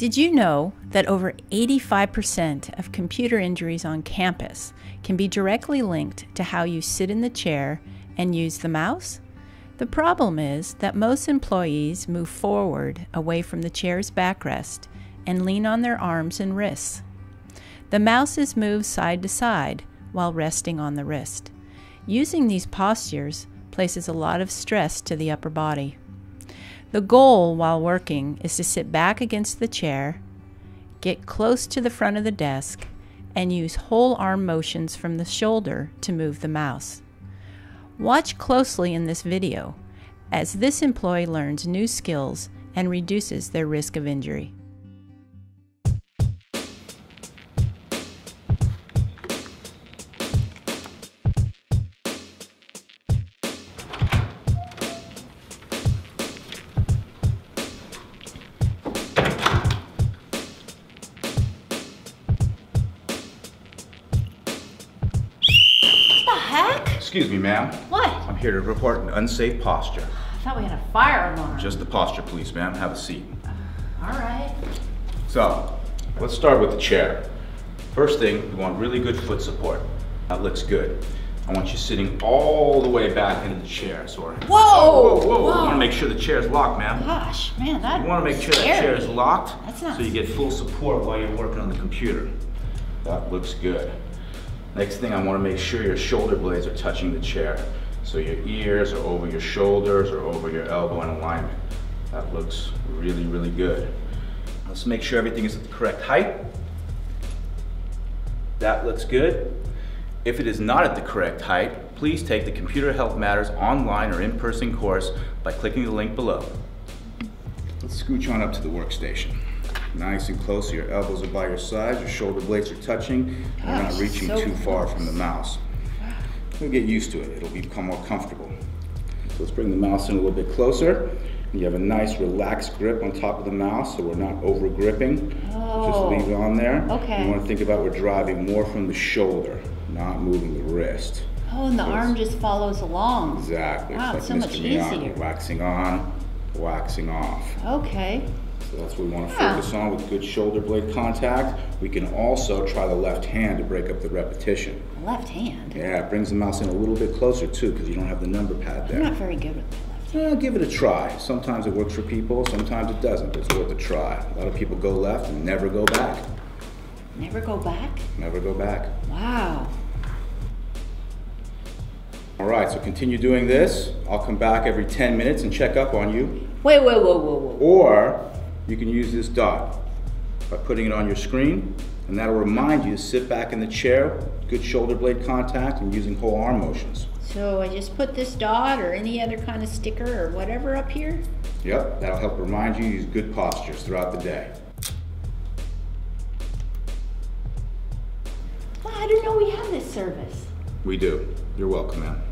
Did you know that over 85% of computer injuries on campus can be directly linked to how you sit in the chair and use the mouse? The problem is that most employees move forward away from the chair's backrest and lean on their arms and wrists. The mouse is moved side to side while resting on the wrist. Using these postures places a lot of stress to the upper body. The goal while working is to sit back against the chair, get close to the front of the desk, and use whole arm motions from the shoulder to move the mouse. Watch closely in this video as this employee learns new skills and reduces their risk of injury. Heck? Excuse me, ma'am. What? I'm here to report an unsafe posture. I thought we had a fire alarm. Just the posture, please, ma'am. Have a seat. Uh, all right. So, let's start with the chair. First thing, you want really good foot support. That looks good. I want you sitting all the way back into the chair. So we're, Whoa! whoa, whoa, Whoa. You want to make sure the chair is locked, ma'am. Gosh, man, that You want to make sure that chair is locked That's not so you get full support while you're working on the computer. That looks good. Next thing, I want to make sure your shoulder blades are touching the chair. So your ears are over your shoulders or over your elbow in alignment. That looks really, really good. Let's make sure everything is at the correct height. That looks good. If it is not at the correct height, please take the Computer Health Matters online or in-person course by clicking the link below. Let's scooch on up to the workstation. Nice and close, so your elbows are by your sides, your shoulder blades are touching, and we're not reaching so too far from the mouse. You'll get used to it, it'll become more comfortable. So let's bring the mouse in a little bit closer. You have a nice relaxed grip on top of the mouse, so we're not over gripping. Oh. Just leave it on there. Oh, okay. You want to think about we're driving more from the shoulder, not moving the wrist. Oh, and the So arm just follows along. Exactly. Wow, it's so like much Mr. Miyagi, easier. Waxing on, waxing off. Okay. So that's what we want to Yeah. focus on with good shoulder blade contact. We can also try the left hand to break up the repetition. Left hand. Yeah, it brings the mouse in a little bit closer too because you don't have the number pad there. I'm not very good with my left hand. Yeah, give it a try. Sometimes it works for people, sometimes it doesn't, but it's worth a try. A lot of people go left and never go back. Never go back? Never go back. Wow. All right, so continue doing this. I'll come back every 10 minutes and check up on you. Wait, wait, whoa, whoa, whoa. Or you can use this dot by putting it on your screen, and that'll remind you to sit back in the chair, good shoulder blade contact, and using whole arm motions. So I just put this dot or any other kind of sticker or whatever up here? Yep, that'll help remind you to use good postures throughout the day. Well, I didn't know we had this service. We do. You're welcome, ma'am.